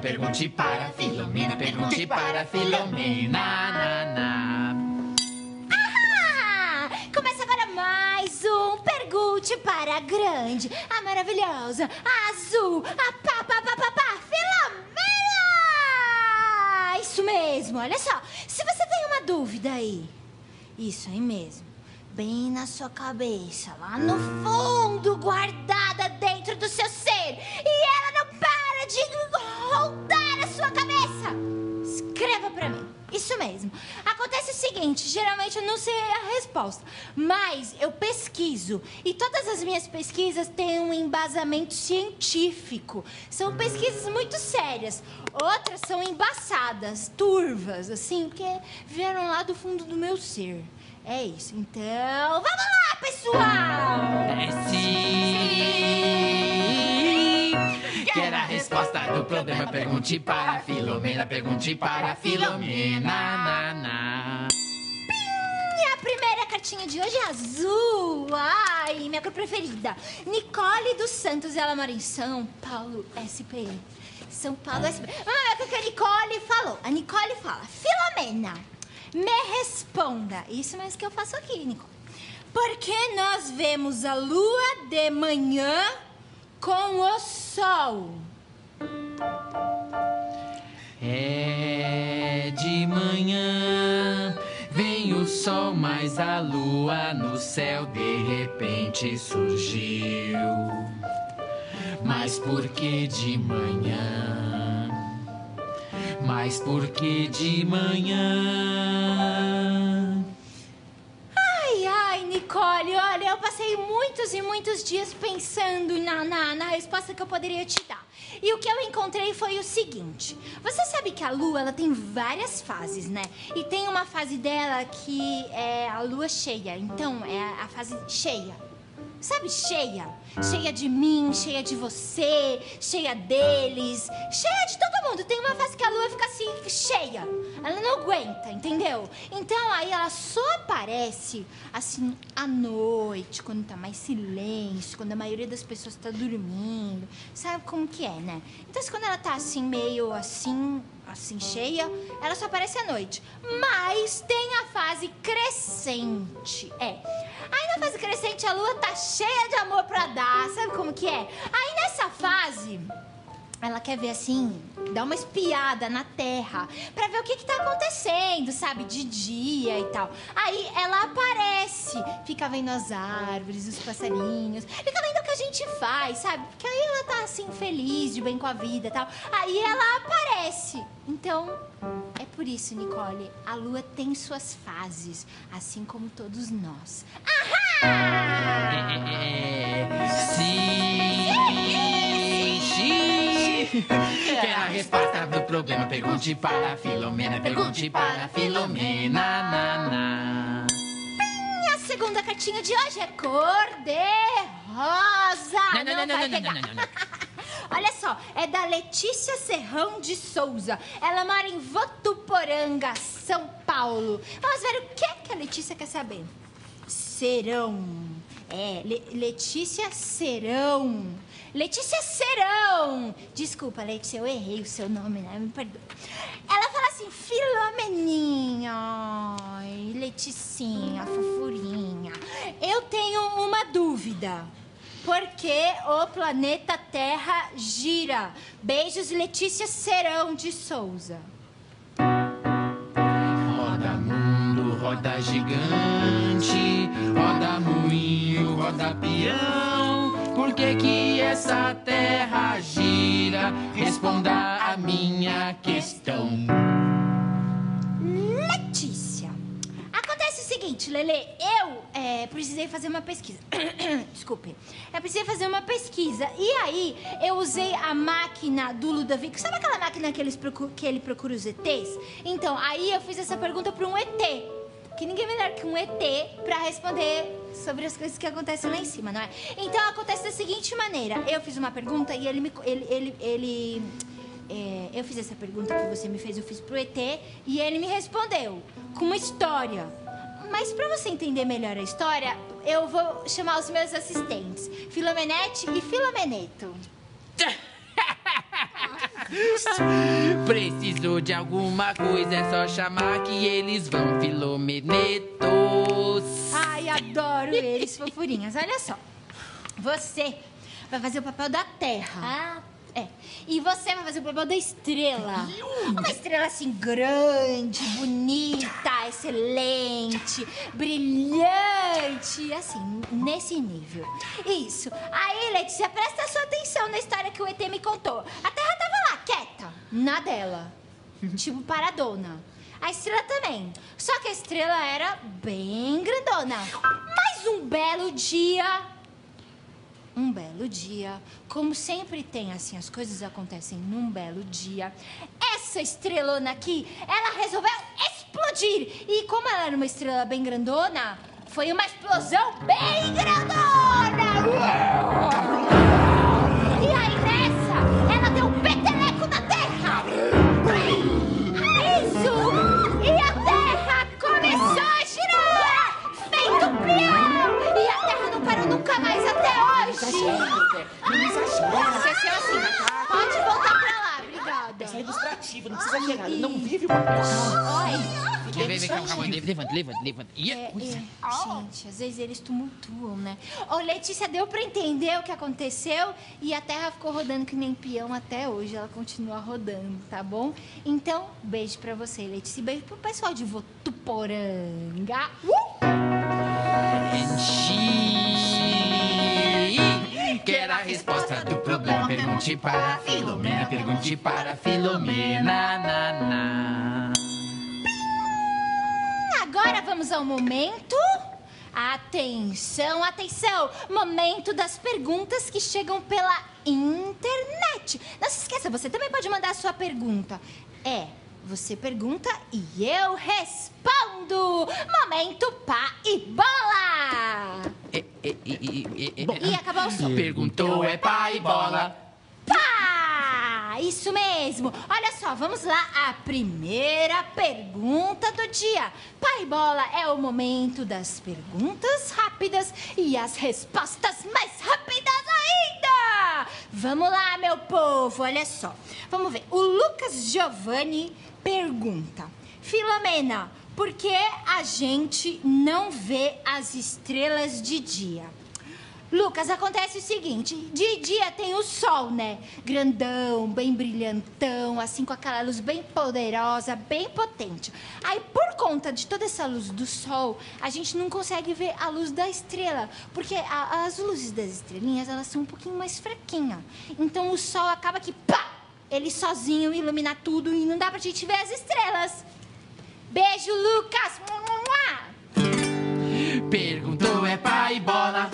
pergunte para Filomena, pergunte para Filomena. Na, na. Para a Grande, a maravilhosa, a azul, a pá, pá, pá, pá, pá, Filomena! Isso mesmo, olha só. Se você tem uma dúvida aí, isso aí mesmo, bem na sua cabeça, lá no fundo, guardada dentro do seu ser, e ela não para de rodar a sua cabeça, escreva pra mim. Isso mesmo. Acontece o seguinte, geralmente eu não sei a resposta, mas eu pesquiso e todas as minhas pesquisas têm um embasamento científico. São pesquisas muito sérias. Outras são embaçadas, turvas, assim, porque vieram lá do fundo do meu ser. É isso. Então, vamos lá, pessoal! É se resposta do problema, pergunte para Filomena, pergunte para Filomena. Na, na. E a primeira cartinha de hoje é azul. Ai, minha cor preferida. Nicole dos Santos, ela mora em São Paulo, SP. São Paulo, SP. Ah, é o que a Nicole falou. A Nicole fala, Filomena, me responda. Isso mesmo que eu faço aqui, Nicole. Por que nós vemos a lua de manhã com o sol? É de manhã, vem o sol, mas a lua no céu de repente surgiu. Mas por que de manhã? Mas por que de manhã? Ai, ai, Nicole, olha, eu passei muitos e muitos dias pensando na, na, na resposta que eu poderia te dar. E o que eu encontrei foi o seguinte: você sabe que a lua ela tem várias fases, né? E tem uma fase dela que é a lua cheia. Então, é a, fase cheia. Sabe, cheia? Cheia de mim, cheia de você, cheia deles, cheia de todo mundo. Tem uma fase que a lua fica assim, cheia. Ela não aguenta, entendeu? Então aí ela só aparece assim à noite, quando tá mais silêncio, quando a maioria das pessoas tá dormindo. Sabe como que é, né? Então quando ela tá assim, meio assim, assim cheia, ela só aparece à noite. Mas tem a fase crescente. É. Aí na fase crescente a lua tá cheia de amor pra dar, sabe como que é? Aí nessa fase, ela quer ver assim, dar uma espiada na terra, pra ver o que que tá acontecendo, sabe? De dia e tal. Aí ela aparece, fica vendo as árvores, os passarinhos, fica vendo gente faz, sabe? Porque aí ela tá assim, feliz, de bem com a vida e tal. Aí ela aparece. Então, é por isso, Nicole, a lua tem suas fases, assim como todos nós. Ahá! É, sim, sim. Quer a resposta do problema? Pergunte para Filomena, pergunte para Filomena. Na, na. E a segunda cartinha de hoje é cor de rosa. Não, não, não, não, vai não, não, pegar. não, não, não. Olha só, é da Letícia Serrão de Souza. Ela mora em Votuporanga, São Paulo. Vamos ver o que, que a Letícia quer saber. Serão. É, Le- Letícia Serão. Letícia Serão. Desculpa, Letícia, eu errei o seu nome, né? Me perdoa. Ela fala assim, Filomeninha. Ai, Leticinha, fofurinha. Eu tenho uma dúvida. Por que o planeta Terra gira? Beijos, Letícia Serão de Souza. Roda mundo, roda gigante, roda moinho, roda peão. Por que que essa terra gira? Responda a minha questão. Seguinte, Lele, eu é, precisei fazer uma pesquisa. Desculpe. Eu precisei fazer uma pesquisa. E aí, eu usei a máquina do Ludovico. Sabe aquela máquina que, eles procu- que ele procura os ETs? Então, aí eu fiz essa pergunta para um ET. Que ninguém melhor que um ET para responder sobre as coisas que acontecem lá em cima, não é? Então acontece da seguinte maneira: eu fiz uma pergunta e ele me. Ele, ele, ele é, eu fiz essa pergunta que você me fez, eu fiz pro ET e ele me respondeu com uma história. Mas pra você entender melhor a história, eu vou chamar os meus assistentes, Filomenete e Filomeneto. Precisou de alguma coisa, é só chamar que eles vão, Filomenetos. Ai, adoro eles, fofurinhas. Olha só. Você vai fazer o papel da Terra. Ah, É. E você vai fazer o papel da estrela. Uma estrela assim grande, bonita, excelente, brilhante, assim, nesse nível. Isso. Aí, Letícia, presta sua atenção na história que o ET me contou. A Terra tava lá, quieta, na dela. Tipo paradona. A estrela também. Só que a estrela era bem grandona. Mas um belo dia, um belo dia, como sempre tem assim, as coisas acontecem num belo dia. Essa estrelona aqui, ela resolveu explodir. E como ela era uma estrela bem grandona, foi uma explosão bem grandona. Oi. Vem, vem, vem, calma, calma. Levanta, levanta, levanta. Ih, É, é, gente, às vezes eles tumultuam, né? Ô, Letícia, deu pra entender o que aconteceu e a Terra ficou rodando que nem peão até hoje. Ela continua rodando, tá bom? Então, beijo pra você, Letícia. E beijo pro pessoal de Votuporanga. Uh! Enchi. Quer a resposta do? Pergunte para Filomena. Pergunte para Filomena. Na, na. Agora vamos ao momento. Atenção, atenção! Momento das perguntas que chegam pela internet. Não se esqueça, você também pode mandar a sua pergunta. É, você pergunta e eu respondo. Momento pá e bola! É, é, é, é, é. E acabou o som. Perguntou é pai e bola. Pá! Isso mesmo! Olha só, vamos lá. A primeira pergunta do dia. Pai Bola é o momento das perguntas rápidas e as respostas mais rápidas ainda! Vamos lá, meu povo, olha só. Vamos ver. O Lucas Giovanni pergunta: Filomena, por que a gente não vê as estrelas de dia? Lucas, acontece o seguinte: de dia tem o sol, né? Grandão, bem brilhantão, assim com aquela luz bem poderosa, bem potente. Aí, por conta de toda essa luz do sol, a gente não consegue ver a luz da estrela, porque a- as luzes das estrelinhas elas são um pouquinho mais fraquinhas. Então o sol acaba que pá, ele sozinho ilumina tudo e não dá pra gente ver as estrelas. Beijo, Lucas! Perguntou é pai bola.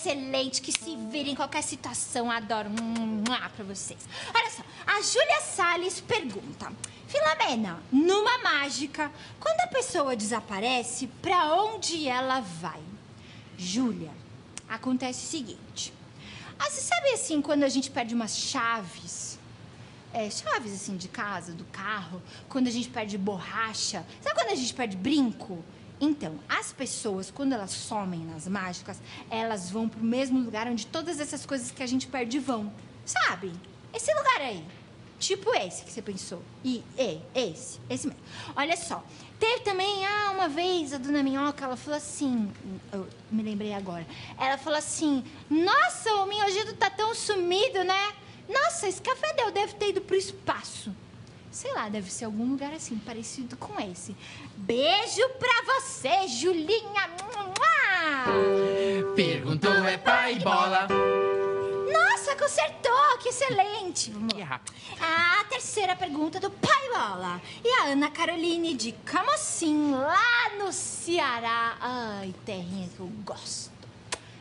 Excelente que se vira em qualquer situação. Adoro. Mua pra vocês. Olha só, a Júlia Salles pergunta: Filomena, numa mágica, quando a pessoa desaparece, pra onde ela vai? Júlia, acontece o seguinte. Ah, você sabe assim, quando a gente perde umas chaves? É, chaves assim de casa, do carro, quando a gente perde borracha. Sabe quando a gente perde brinco? Então, as pessoas, quando elas somem nas mágicas, elas vão pro mesmo lugar onde todas essas coisas que a gente perde vão. Sabe? Esse lugar aí. Tipo esse que você pensou. E, e esse, esse mesmo. Olha só. Teve também, ah, uma vez a dona Minhoca, ela falou assim, eu me lembrei agora. Ela falou assim: Nossa, o Minhogido tá tão sumido, né? Nossa, esse café deu, deve ter ido pro espaço. Sei lá, deve ser algum lugar assim, parecido com esse. Beijo pra você, Julinha! Perguntou é pai e bola. Nossa, consertou! Que excelente! Vamos lá. A terceira pergunta do Pai Lola. E a Ana Caroline de Camocim, lá no Ceará. Ai, terrinha que eu gosto.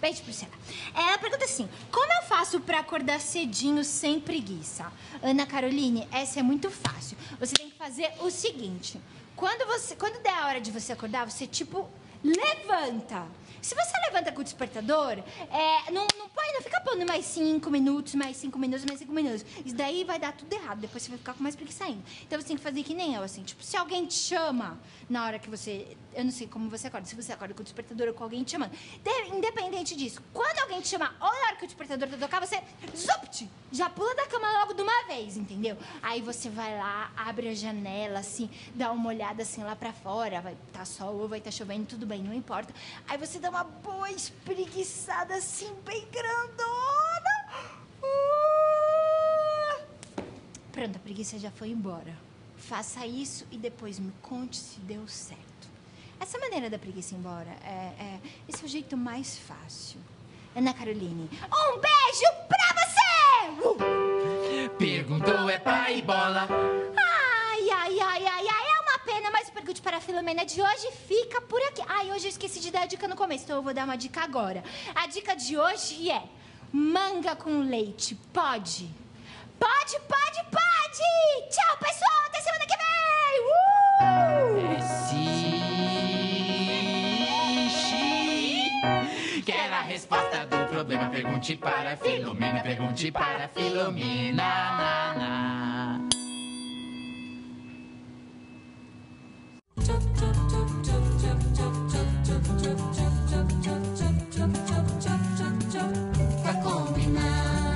Beijo pro Ceará. Ela pergunta assim: Como eu faço pra acordar cedinho sem preguiça? Ana Caroline, essa é muito fácil. Você tem que fazer o seguinte: quando, você, quando der a hora de você acordar, você tipo levanta. Se você levanta com o despertador, é, não, não põe, não fica pondo mais cinco minutos, mais cinco minutos, mais cinco minutos. Isso daí vai dar tudo errado. Depois você vai ficar com mais preguiça ainda. Então você tem que fazer que nem eu, assim. Tipo, se alguém te chama na hora que você. Eu não sei como você acorda. Se você acorda com o despertador ou com alguém te chamando. De- independente disso, quando alguém te chamar ou na hora que o despertador tá tocar, você. Zupt! Já pula da cama logo de uma vez, entendeu? Aí você vai lá, abre a janela, assim, dá uma olhada assim lá pra fora. Vai tá sol ou vai tá chovendo, tudo bem, não importa. Aí você dá uma boa espreguiçada assim, bem grandona. Uh! Pronto, a preguiça já foi embora. Faça isso e depois me conte se deu certo. Essa maneira da preguiça ir embora, é, é- esse é o jeito mais fácil. Ana Caroline, um beijo pra você! Uh! Perguntou é pai bola. Para a Filomena de hoje fica por aqui. Ai, hoje eu esqueci de dar a dica no começo, então eu vou dar uma dica agora. A dica de hoje é manga com leite, pode? Pode, pode, pode! Tchau, pessoal, até semana que vem! Uh! É xixi. Quer a resposta do problema? Pergunte para a Filomena. Pergunte para a Filomena. Na, na. Pra combinar